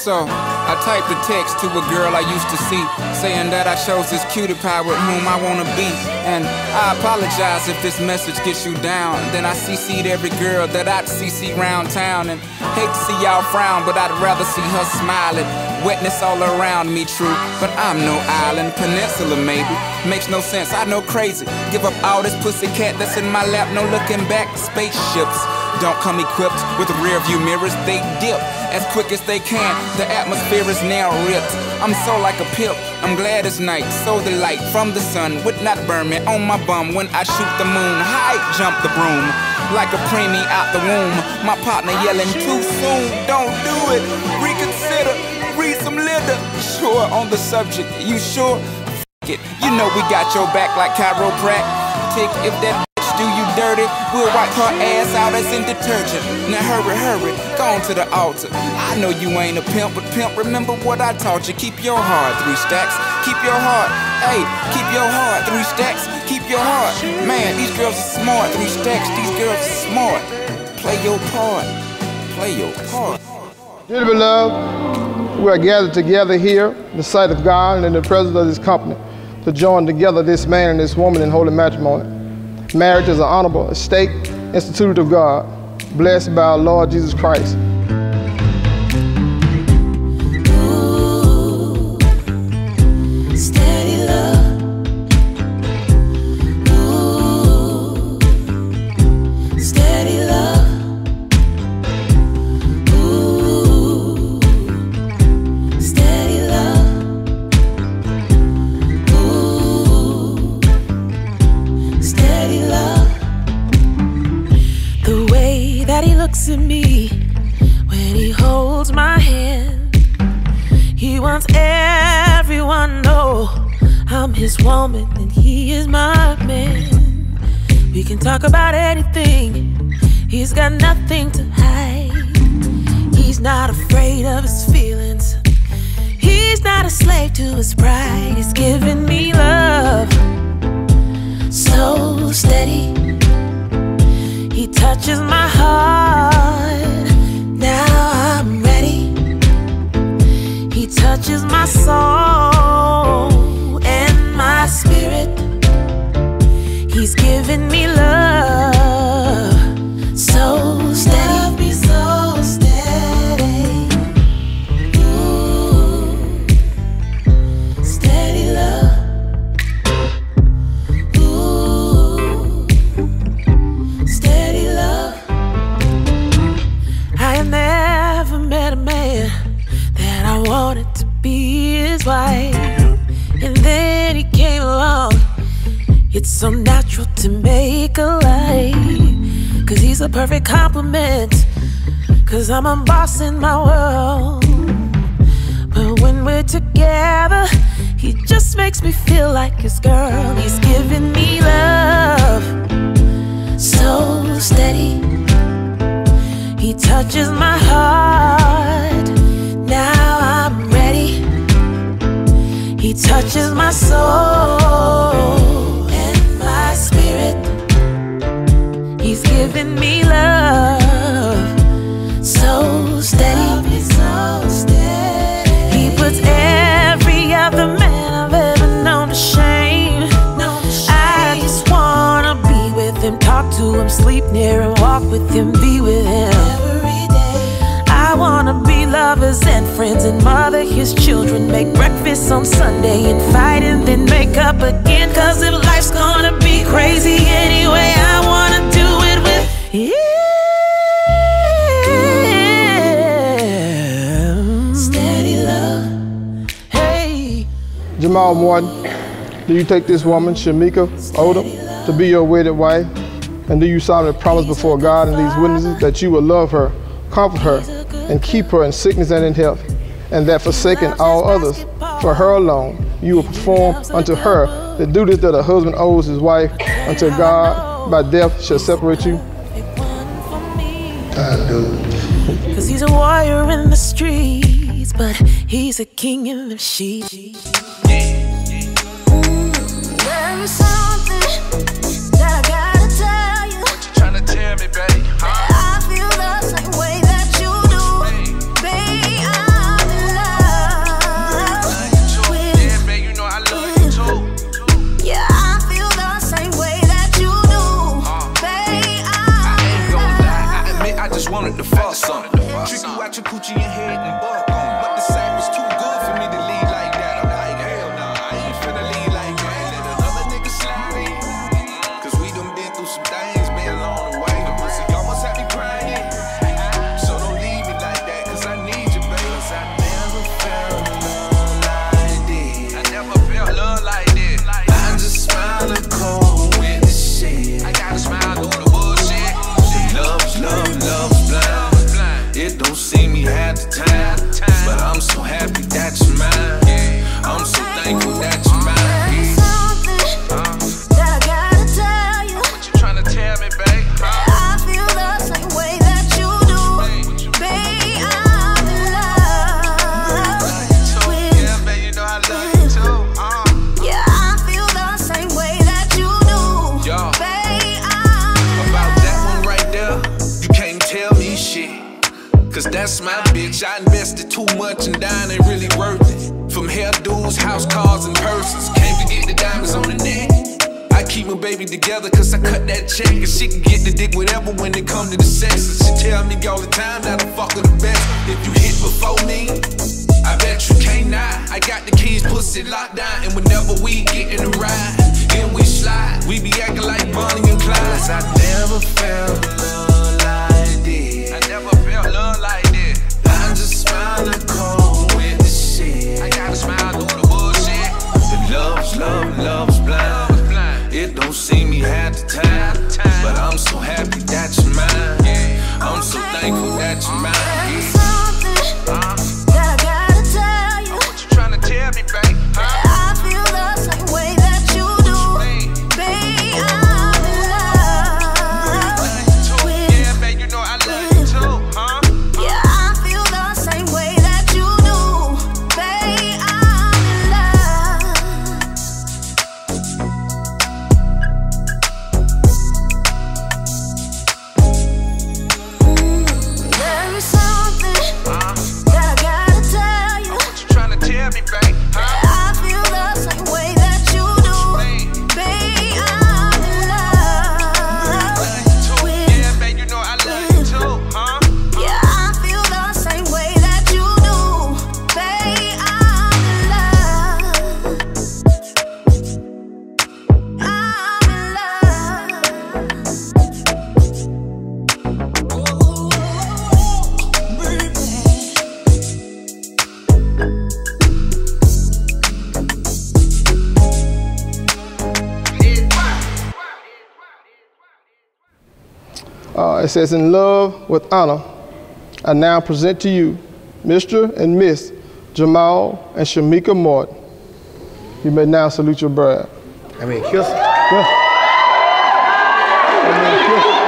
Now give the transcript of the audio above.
So, I typed a text to a girl I used to see, saying that I chose this cutie pie with whom I wanna be. And I apologize if this message gets you down. Then I CC'd every girl that I'd CC round town. And hate to see y'all frown, but I'd rather see her smiling. Wetness all around me, true. But I'm no island, peninsula maybe. Makes no sense, I know crazy. Give up all this pussy cat that's in my lap, no looking back. Spaceships don't come equipped with rear view mirrors, they dip as quick as they can. The atmosphere is now ripped. I'm so like a pip. I'm glad it's night. So the light from the sun would not burn me on my bum when I shoot the moon. High jump the broom like a preemie out the womb. My partner yelling too soon. Don't do it. Reconsider. Read some litter. Sure on the subject. You sure? F it. You know we got your back like chiropractic. If that bitch do you dirty, we'll wipe her ass out as in detergent. Now hurry, hurry, go on to the altar. I know you ain't a pimp, but pimp, remember what I taught you. Keep your heart, three stacks. Keep your heart, hey, keep your heart, three stacks. Keep your heart. Man, these girls are smart, three stacks. These girls are smart. Play your part. Play your part. Dearly beloved, we are gathered together here in the sight of God and in the presence of this company to join together this man and this woman in holy matrimony. Marriage is an honorable estate instituted of God, blessed by our Lord Jesus Christ. His woman and he is my man. We can talk about anything. He's got nothing to hide. He's not afraid of his feelings. He's not a slave to his pride. He's giving me love so steady. He touches my It's so natural to make a lie. Cause he's a perfect compliment. Cause I'm a boss in my world. But when we're together, he just makes me feel like his girl. He's giving me love so steady. He touches my heart. Make on Sunday and fight and then make up again. Cause if life's gonna be crazy anyway, I wanna do it with you. Steady love. Hey. Jamaal Morton, do you take this woman, Shamika Odom, to be your wedded wife? And do you solemnly promise before God and these witnesses that you will love her, comfort her, and keep her in sickness and in health, and that forsaking all others for her alone, you will perform unto her the duties that a husband owes his wife until God by death shall separate you? I do. Cause he's a warrior in the streets, but he's a king in the sheets. Mm, wanted to fuck something. Trick you out your coochie and head and butt. That's my bitch. I invested too much and dying ain't really worth it. From hairdos, house cars, and purses. can't forget the diamonds on the neck. I keep my baby together cause I cut that check And she can get the dick whatever when it come to the sex And she tell me all the time that I'm fucking the best If you hit before me, I bet you can't not. I got the keys, pussy locked down And whenever we get in the ride I'm so happy that you're mine. I'm so thankful that you're mine. Uh, it says, in love with honor, I now present to you Mr. and Miss Jamaal and Shamika Mort. You may now salute your bride. I mean, kiss. Yeah. I mean, kiss.